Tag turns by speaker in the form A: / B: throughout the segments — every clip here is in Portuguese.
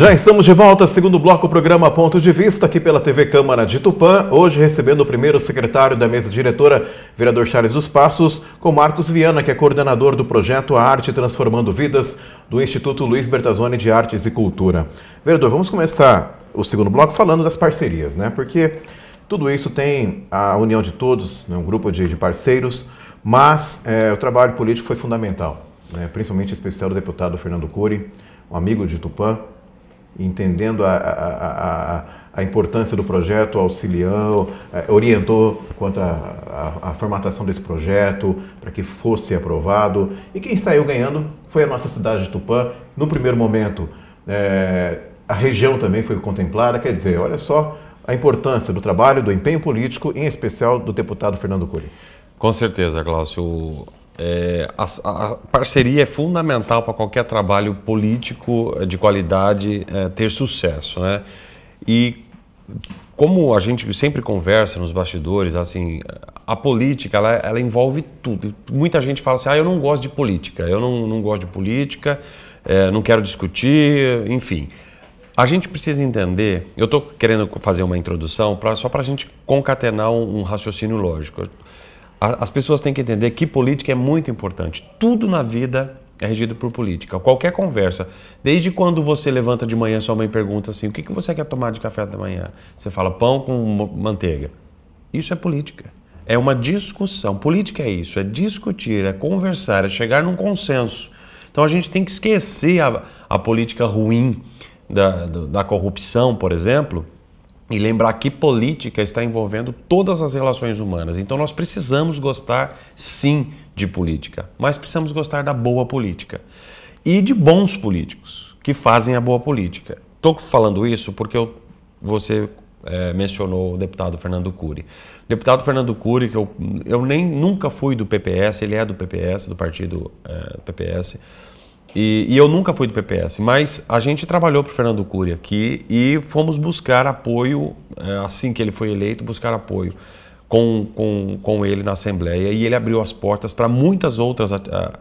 A: Já estamos de volta, segundo bloco, o programa Ponto de Vista, aqui pela TV Câmara de Tupã. Hoje recebendo o primeiro secretário da mesa diretora, vereador Charles dos Passos, com Marcos Viana, que é coordenador do projeto A Arte Transformando Vidas, do Instituto Luiz Bertazzoni de Artes e Cultura. Vereador, vamos começar o segundo bloco falando das parcerias, né? Porque tudo isso tem a união de todos, né? um grupo de, de parceiros, mas é, o trabalho político foi fundamental, né? principalmente especial do deputado Fernando Cury, um amigo de Tupã, entendendo a, a, a, a importância do projeto, auxiliou, eh, orientou quanto à formatação desse projeto, para que fosse aprovado. E quem saiu ganhando foi a nossa cidade de Tupã. No primeiro momento, é, a região também foi contemplada, quer dizer, olha só a importância do trabalho, do empenho político, em especial do deputado Fernando Cury.
B: Com certeza, Glaucio. É, a, a, parceria é fundamental para qualquer trabalho político de qualidade é, ter sucesso, né? E como a gente sempre conversa nos bastidores, assim, a política ela, ela envolve tudo. Muita gente fala assim, ah, eu não gosto de política, eu não, não gosto de política, é, não quero discutir, enfim. A gente precisa entender, eu estou querendo fazer uma introdução pra, só para a gente concatenar um, um raciocínio lógico. As pessoas têm que entender que política é muito importante. Tudo na vida é regido por política. Qualquer conversa, desde quando você levanta de manhã, sua mãe pergunta assim: o que você quer tomar de café da manhã? Você fala pão com manteiga. Isso é política. É uma discussão. Política é isso: é discutir, é conversar, é chegar num consenso. Então a gente tem que esquecer a, a política ruim da, da corrupção, por exemplo, e lembrar que política está envolvendo todas as relações humanas. Então nós precisamos gostar sim de política, mas precisamos gostar da boa política e de bons políticos que fazem a boa política. Estou falando isso porque eu, você é, mencionou o deputado Fernando Cury. Deputado Fernando Cury, que eu, eu nem nunca fui do PPS, ele é do PPS, do partido é, PPS. E, e, eu nunca fui do PPS, mas a gente trabalhou para o Fernando Cury aqui e fomos buscar apoio, é, assim que ele foi eleito, buscar apoio com, com, com ele na Assembleia. E ele abriu as portas para muitas outras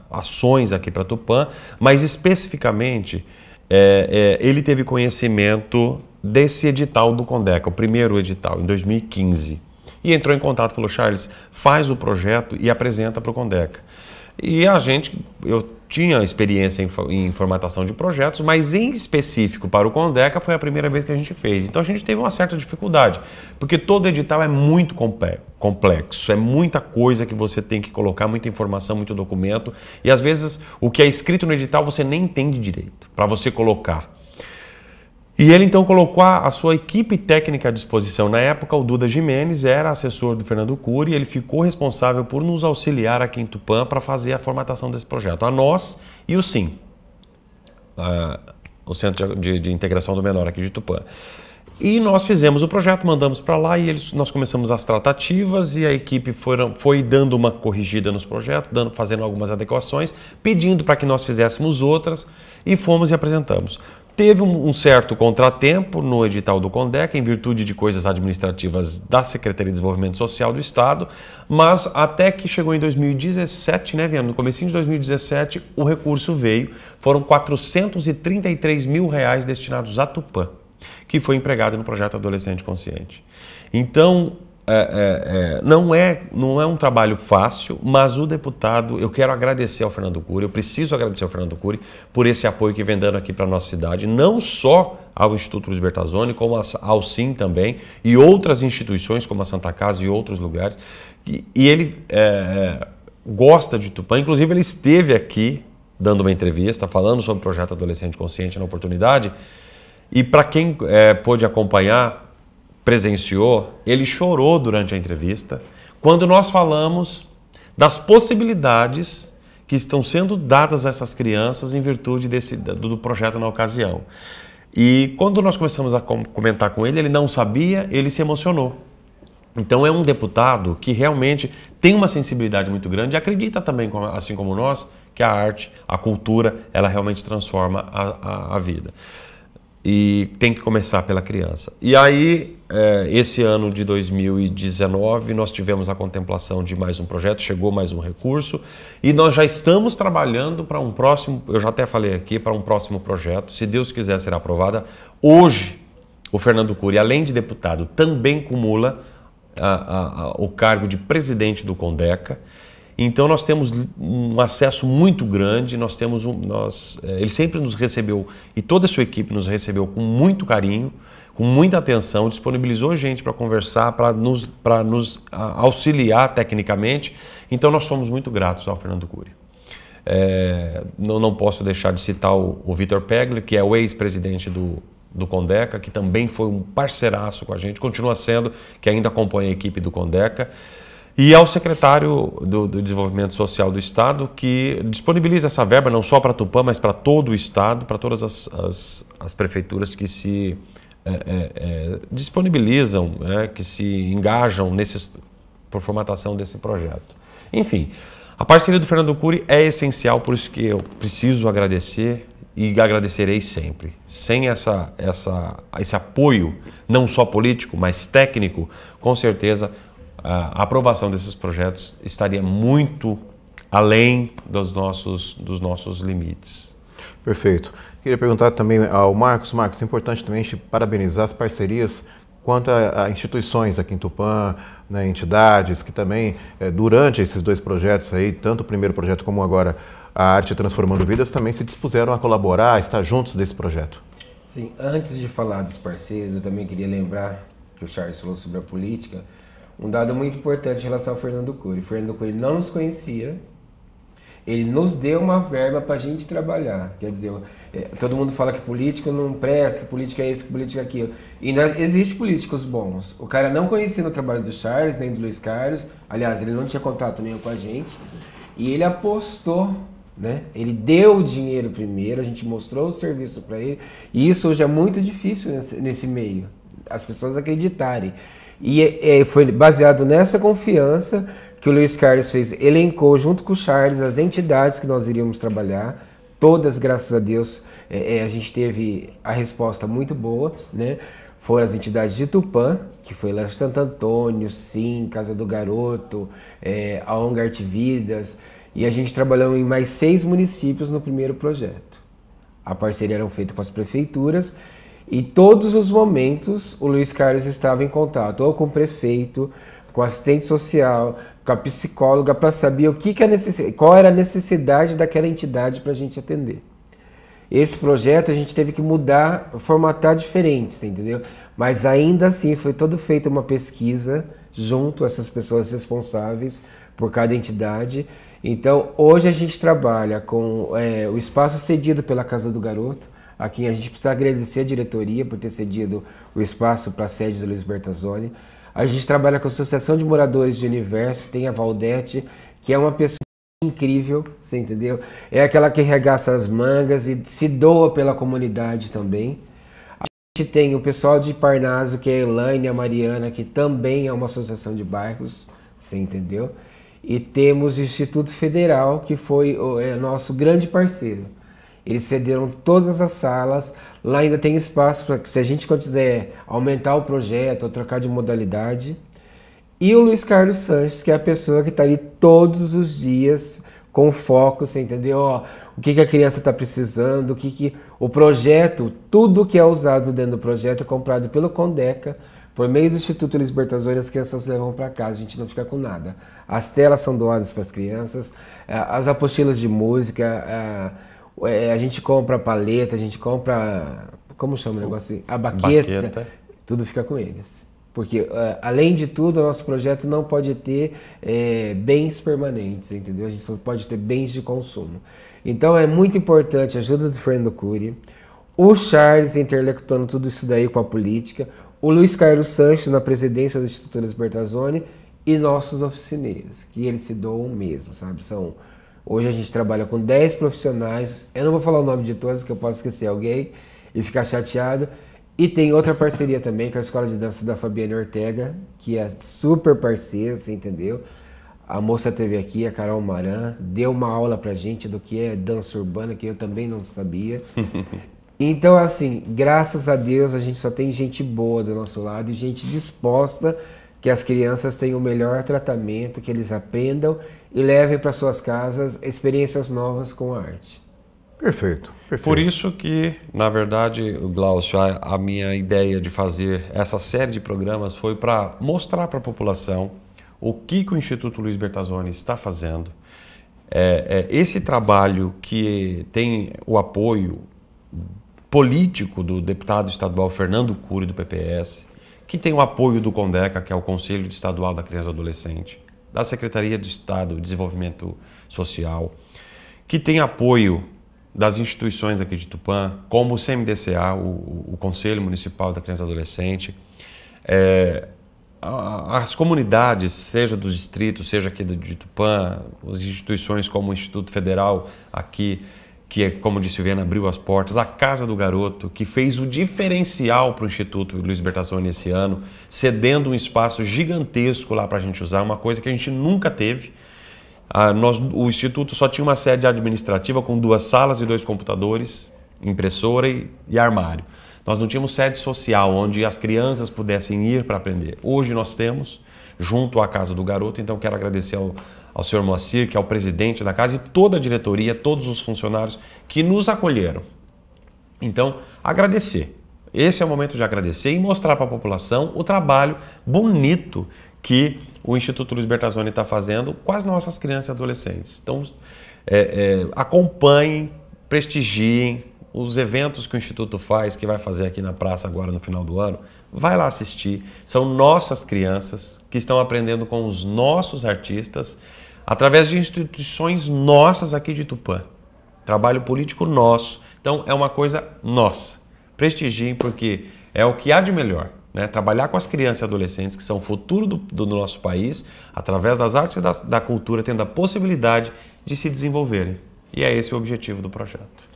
B: ações aqui para Tupã, mas especificamente é, é, ele teve conhecimento desse edital do Condeca, o primeiro edital, em 2015. E entrou em contato, falou, Charles, faz o projeto e apresenta para o Condeca. E a gente, eu tinha experiência em, em, formatação de projetos, mas em específico para o Condeca foi a primeira vez que a gente fez. Então a gente teve uma certa dificuldade, porque todo edital é muito complexo, é muita coisa que você tem que colocar, muita informação, muito documento, e às vezes o que é escrito no edital você nem entende direito para você colocar. E ele então colocou a, sua equipe técnica à disposição. Na época, o Duda Jimenez era assessor do Fernando Cury e ele ficou responsável por nos auxiliar aqui em Tupã para fazer a formatação desse projeto. A nós e o SIM, o Centro de, de, Integração do Menor aqui de Tupã. E nós fizemos o projeto, mandamos para lá e eles, nós começamos as tratativas e a equipe foram, foi dando uma corrigida nos projetos, dando, fazendo algumas adequações, pedindo para que nós fizéssemos outras e fomos e apresentamos. Teve um certo contratempo no edital do CONDEC, em virtude de coisas administrativas da Secretaria de Desenvolvimento Social do Estado, mas até que chegou em 2017, né, Viana? No começo de 2017, o recurso veio. Foram 433 mil reais destinados a Tupã, que foi empregado no projeto Adolescente Consciente. Então, é, é, é, não, é, não é um trabalho fácil, mas o deputado, eu quero agradecer ao Fernando Cury, eu preciso agradecer ao Fernando Cury por esse apoio que vem dando aqui para a nossa cidade, não só ao Instituto Luiz Bertazzoni, como ao SIM também, e outras instituições como a Santa Casa e outros lugares. E, e ele é, é, gosta de Tupã, inclusive ele esteve aqui dando uma entrevista, falando sobre o projeto Adolescente Consciente na oportunidade, e para quem é, pôde acompanhar, presenciou, ele chorou durante a entrevista quando nós falamos das possibilidades que estão sendo dadas a essas crianças em virtude desse, do projeto na ocasião. E quando nós começamos a comentar com ele, ele não sabia, ele se emocionou. Então é um deputado que realmente tem uma sensibilidade muito grande e acredita também, assim como nós, que a arte, a cultura, ela realmente transforma a, a, a vida. E tem que começar pela criança. E aí, é, esse ano de 2019, nós tivemos a contemplação de mais um projeto, chegou mais um recurso e nós já estamos trabalhando para um próximo, eu já até falei aqui, para um próximo projeto, se Deus quiser será aprovada. Hoje, o Fernando Cury, além de deputado, também cumula a, a, a, o cargo de presidente do Condeca. Então nós temos um acesso muito grande, nós temos um, nós, é, ele sempre nos recebeu e toda a sua equipe nos recebeu com muito carinho, com muita atenção, disponibilizou gente para conversar, para nos, para nos auxiliar tecnicamente. Então nós somos muito gratos ao Fernando Cury. É, não, não posso deixar de citar o, o Vitor Pegler, que é o ex-presidente do, do Condeca, que também foi um parceiraço com a gente, continua sendo, que ainda acompanha a equipe do Condeca. E ao secretário do, do, Desenvolvimento Social do Estado, que disponibiliza essa verba não só para Tupã, mas para todo o Estado, para todas as, as, as, prefeituras que se é, é, é, disponibilizam, né, que se engajam nesse, por formatação desse projeto. Enfim, a parceria do Fernando Cury é essencial, por isso que eu preciso agradecer e agradecerei sempre. Sem essa, essa, esse apoio, não só político, mas técnico, com certeza a aprovação desses projetos estaria muito além dos nossos, dos nossos limites.
A: Perfeito. Queria perguntar também ao Marcos. Marcos, é importante também a gente parabenizar as parcerias quanto a, a instituições aqui em Tupã, né, entidades que também, é, durante esses dois projetos aí, tanto o primeiro projeto como agora a Arte Transformando Vidas, também se dispuseram a colaborar, a estar juntos desse projeto.
C: Sim, antes de falar dos parceiros, eu também queria lembrar que o Charles falou sobre a política, um dado muito importante em relação ao Fernando Cury. O Fernando Cury não nos conhecia, ele nos deu uma verba para a gente trabalhar. Quer dizer, é, todo mundo fala que político não presta, que política é isso, que política é aquilo. E não, existe políticos bons. O cara não conhecia o trabalho do Charles, nem do Luiz Carlos. Aliás, ele não tinha contato nenhum com a gente. E ele apostou, né? Ele deu o dinheiro primeiro, a gente mostrou o serviço para ele. E isso hoje é muito difícil nesse, nesse meio. As pessoas acreditarem. E é, foi baseado nessa confiança que o Luiz Carlos fez, elencou junto com o Charles as entidades que nós iríamos trabalhar. Todas, graças a Deus, é, é, a gente teve a resposta muito boa, né? Foram as entidades de Tupã, que foi lá Santo Antônio, Sim, Casa do Garoto, é, a ONG Arte Vidas, e a gente trabalhou em mais seis municípios no primeiro projeto. A parceria era feita com as prefeituras e todos os momentos o Luiz Carlos estava em contato, ou com o prefeito, com o assistente social, com a psicóloga, para saber o que, que necess... qual era a necessidade daquela entidade para a gente atender. Esse projeto a gente teve que mudar, formatar diferente, entendeu? Mas ainda assim foi todo feito uma pesquisa junto a essas pessoas responsáveis por cada entidade. Então hoje a gente trabalha com é, o espaço cedido pela Casa do Garoto, Aqui a gente precisa agradecer a diretoria por ter cedido o espaço para a sede do Luiz Bertazzoni. A gente trabalha com a Associação de Moradores de Universo, tem a Valdete, que é uma pessoa incrível, você entendeu? É aquela que regaça as mangas e se doa pela comunidade também. A gente tem o pessoal de Parnaso, que é a Elaine a Mariana, que também é uma associação de bairros, você entendeu? E temos o Instituto Federal, que foi o é nosso grande parceiro. Eles cederam todas as salas. Lá ainda tem espaço para que, se a gente quiser aumentar o projeto ou trocar de modalidade. E o Luiz Carlos Sanches, que é a pessoa que está ali todos os dias com foco, você entendeu? Ó, o que, que a criança está precisando, o que, que o projeto, tudo que é usado dentro do projeto é comprado pelo Condeca, por meio do Instituto Luiz Bertazzoni, as crianças levam para casa, a gente não fica com nada. As telas são doadas para as crianças, eh, as apostilas de música, eh, é, a gente compra paleta, a gente compra. Como chama o negócio assim? A baqueta, baqueta. Tudo fica com eles. Porque, uh, além de tudo, o nosso projeto não pode ter é, bens permanentes, entendeu? A gente só pode ter bens de consumo. Então, é muito importante a ajuda do Fernando Cury, o Charles interlectuando tudo isso daí com a política, o Luiz Carlos Sanches na presidência do Instituto Libertazone e nossos oficineiros, que eles se doam mesmo, sabe? São Hoje a gente trabalha com 10 profissionais. Eu não vou falar o nome de todos, que eu posso esquecer alguém e ficar chateado. E tem outra parceria também com a Escola de Dança da Fabiane Ortega, que é super parceira, você entendeu? A moça teve aqui, a Carol Maran, deu uma aula pra gente do que é dança urbana, que eu também não sabia. Então, assim, graças a Deus a gente só tem gente boa do nosso lado e gente disposta que as crianças tenham o melhor tratamento, que eles aprendam e levem para suas casas experiências novas com a arte.
A: Perfeito, perfeito.
B: Por isso que, na verdade, Glaucio, a, a minha ideia de fazer essa série de programas foi para mostrar para a população o que, que, o Instituto Luiz Bertazzoni está fazendo. É, é, esse trabalho que tem o apoio político do deputado estadual Fernando Cury, do PPS, que tem o apoio do CONDECA, que é o Conselho Estadual da Criança e Adolescente, da Secretaria do Estado de Desenvolvimento Social, que tem apoio das instituições aqui de Tupã, como o CMDCA, o, o Conselho Municipal da Criança e Adolescente, é, as comunidades, seja dos distritos, seja aqui de Tupã, as instituições como o Instituto Federal aqui, que é, como disse o Viana, abriu as portas, a Casa do Garoto, que fez o diferencial para o Instituto Luiz Bertazzoni esse ano, cedendo um espaço gigantesco lá para a gente usar, uma coisa que a gente nunca teve. Ah, nós, o Instituto só tinha uma sede administrativa com duas salas e dois computadores, impressora e, e armário. Nós não tínhamos sede social onde as crianças pudessem ir para aprender. Hoje nós temos, junto à Casa do Garoto, então quero agradecer ao, ao senhor Moacir, que é o presidente da casa, e toda a diretoria, todos os funcionários que nos acolheram. Então, agradecer. Esse é o momento de agradecer e mostrar para a população o trabalho bonito que o Instituto Luiz Bertazzoni está fazendo com as nossas crianças e adolescentes. Então, é, é, acompanhem, prestigiem os eventos que o Instituto faz, que vai fazer aqui na praça agora no final do ano. Vai lá assistir. São nossas crianças que estão aprendendo com os nossos artistas através de instituições nossas aqui de Tupã. Trabalho político nosso. Então é uma coisa nossa. Prestigiem porque é o que há de melhor. Né? Trabalhar com as crianças e adolescentes que são o futuro do, do nosso país, através das artes e da, da cultura, tendo a possibilidade de se desenvolverem. E é esse o objetivo do projeto.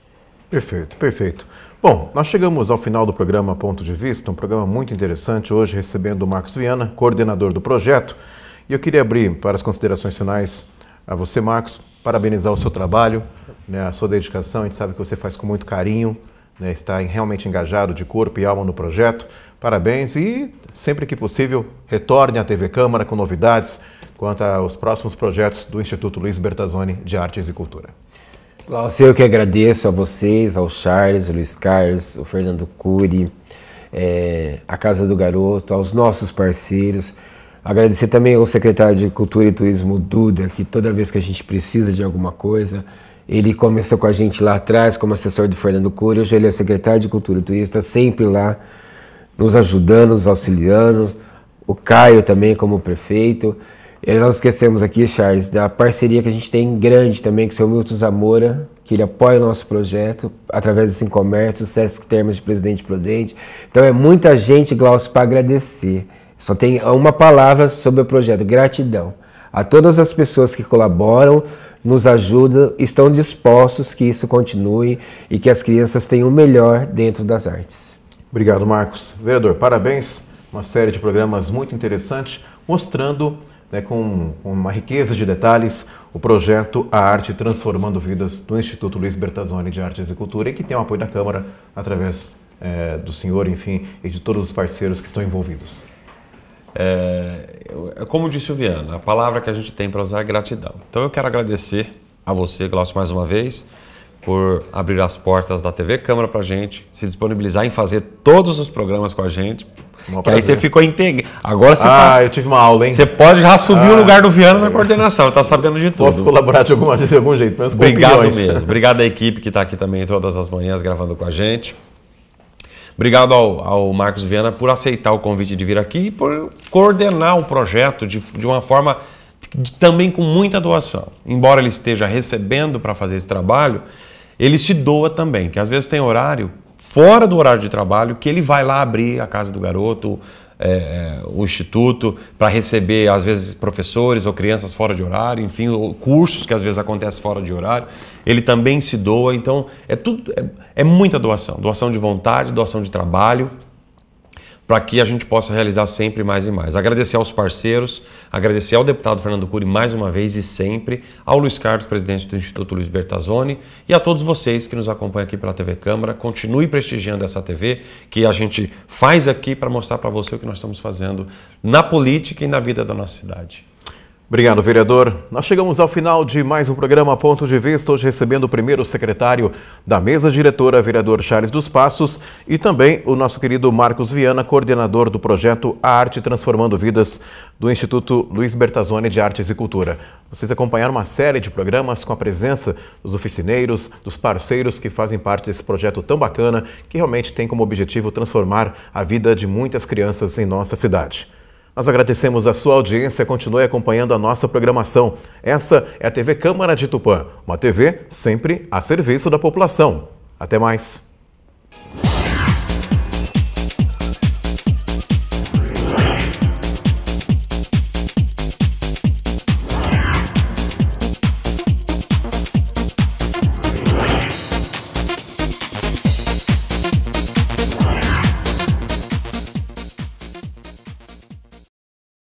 A: Perfeito, perfeito. Bom, nós chegamos ao final do programa Ponto de Vista, um programa muito interessante, hoje recebendo o Marcos Viana, coordenador do projeto. E eu queria abrir para as considerações finais a você, Marcos, parabenizar o seu trabalho, né, a sua dedicação. A gente sabe que você faz com muito carinho, né, está realmente engajado de corpo e alma no projeto. Parabéns e, sempre que possível, retorne à TV Câmara com novidades quanto aos próximos projetos do Instituto Luiz Bertazzoni de Artes e Cultura.
C: Glaucio, eu que agradeço a vocês, ao Charles, ao Luiz Carlos, ao Fernando Cury, é, a Casa do Garoto, aos nossos parceiros. Agradecer também ao secretário de Cultura e Turismo, Duda, que toda vez que a gente precisa de alguma coisa, ele começou com a gente lá atrás como assessor do Fernando Cury, hoje ele é secretário de Cultura e Turismo, está sempre lá nos ajudando, nos auxiliando. O Caio também como prefeito. E nós esquecemos aqui, Charles, da parceria que a gente tem grande também com o seu Milton Zamora, que ele apoia o nosso projeto através do Comércio, o Sesc Termas de Presidente Prudente. Então é muita gente, Glaucio, para agradecer. Só tem uma palavra sobre o projeto: gratidão. A todas as pessoas que colaboram, nos ajudam, estão dispostos que isso continue e que as crianças tenham o melhor dentro das artes.
A: Obrigado, Marcos. Vereador, parabéns. Uma série de programas muito interessantes mostrando né, com, com, uma riqueza de detalhes o projeto A Arte Transformando Vidas do Instituto Luiz Bertazzoni de Artes e Cultura e que tem o apoio da Câmara através é, do senhor, enfim, e de todos os parceiros que estão envolvidos.
B: É, como disse o Viana, a palavra que a gente tem para usar é gratidão. Então eu quero agradecer a você, Glaucio, mais uma vez, por abrir as portas da TV Câmara para a gente, se disponibilizar em fazer todos os programas com a gente. que aí você ficou integrado. Agora você
A: Ah, tá... eu tive uma aula, hein?
B: Você pode já subir ah, o lugar do Viana na coordenação, está sabendo de tudo.
A: Posso colaborar de, alguma, de algum jeito,
B: Obrigado opiniões. mesmo. Obrigado à equipe que está aqui também todas as manhãs gravando com a gente. Obrigado ao, ao, Marcos Viana por aceitar o convite de vir aqui e por coordenar o projeto de, de uma forma de, também com muita doação. Embora ele esteja recebendo para fazer esse trabalho, ele se doa também, que às vezes tem horário fora do horário de trabalho que ele vai lá abrir a casa do garoto, é o instituto, para receber, às vezes, professores ou crianças fora de horário, enfim, cursos que às vezes acontecem fora de horário ele também se doa. Então, é tudo é, é muita doação. Doação de vontade, doação de trabalho. Para que a gente possa realizar sempre mais e mais. Agradecer aos parceiros, agradecer ao deputado Fernando Cury mais uma vez e sempre, ao Luiz Carlos, presidente do Instituto Luiz Bertazzoni, e a todos vocês que nos acompanham aqui pela TV Câmara. Continue prestigiando essa TV que a gente faz aqui para mostrar para você o que nós estamos fazendo na política e na vida da nossa cidade.
A: Obrigado, vereador. Nós chegamos ao final de mais um programa Ponto de Vista, hoje recebendo o primeiro secretário da mesa diretora, vereador Charles dos Passos, e também o nosso querido Marcos Viana, coordenador do projeto A Arte Transformando Vidas do Instituto Luiz Bertazzoni de Artes e Cultura. Vocês acompanharam uma série de programas com a presença dos oficineiros, dos parceiros que fazem parte desse projeto tão bacana, que realmente tem como objetivo transformar a vida de muitas crianças em nossa cidade. Nós agradecemos a sua audiência, continue acompanhando a nossa programação. Essa é a TV Câmara de Tupã, uma TV sempre a serviço da população. Até mais.